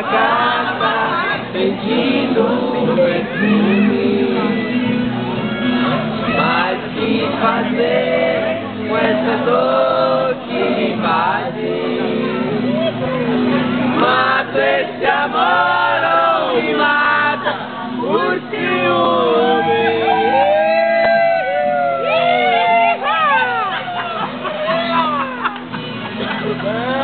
casa pedindo um perfume. Mas que fazer com essa dor que me invade? Mato esse amor ou me mata o ciúme? Yeah!